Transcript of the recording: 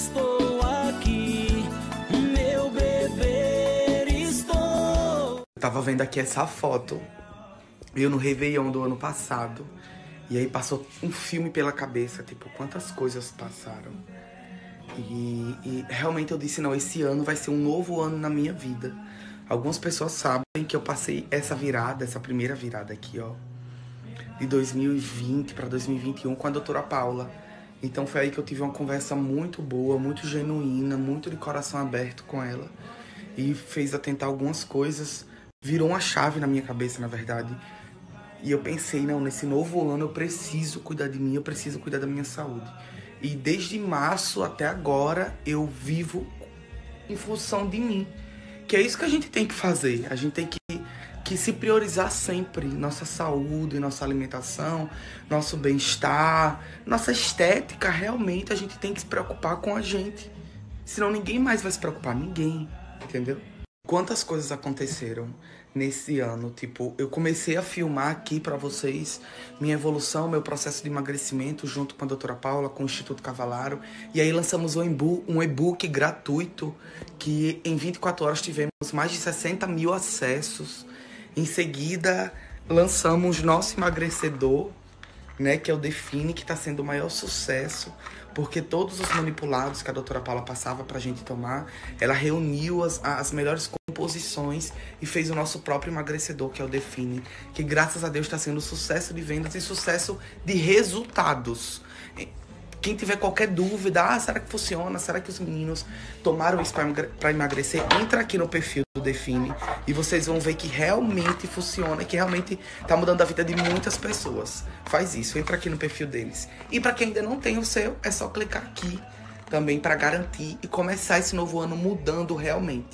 estou aqui, meu bebê, estou. Eu tava vendo aqui essa foto, eu no Réveillon do ano passado, e aí passou um filme pela cabeça, tipo, quantas coisas passaram. E, e realmente eu disse, não, esse ano vai ser um novo ano na minha vida. Algumas pessoas sabem que eu passei essa virada, essa primeira virada aqui, ó, de 2020 para 2021 com a doutora Paula. Então foi aí que eu tive uma conversa muito boa, muito genuína, muito de coração aberto com ela. E fez atentar algumas coisas. Virou uma chave na minha cabeça, na verdade. E eu pensei, não, nesse novo ano eu preciso cuidar de mim, eu preciso cuidar da minha saúde. E desde março até agora eu vivo em função de mim. Que é isso que a gente tem que fazer. A gente tem que, que se priorizar sempre. Nossa saúde, nossa alimentação, nosso bem-estar, nossa estética. Realmente a gente tem que se preocupar com a gente. Senão ninguém mais vai se preocupar. Ninguém. Entendeu? Quantas coisas aconteceram nesse ano? Tipo, eu comecei a filmar aqui para vocês minha evolução, meu processo de emagrecimento junto com a doutora Paula, com o Instituto Cavalaro. E aí lançamos um e-book, um gratuito que em 24 horas tivemos mais de 60 mil acessos. Em seguida, lançamos nosso emagrecedor, né, que é o Define, que está sendo o maior sucesso, porque todos os manipulados que a doutora Paula passava para a gente tomar, ela reuniu as, as melhores composições e fez o nosso próprio emagrecedor, que é o Define, que graças a Deus está sendo sucesso de vendas e sucesso de resultados. Quem tiver qualquer dúvida, ah, será que funciona? Será que os meninos tomaram isso para emagrecer? Entra aqui no perfil do Define e vocês vão ver que realmente funciona, que realmente tá mudando a vida de muitas pessoas. Faz isso, entra aqui no perfil deles. E para quem ainda não tem o seu, é só clicar aqui também para garantir e começar esse novo ano mudando realmente.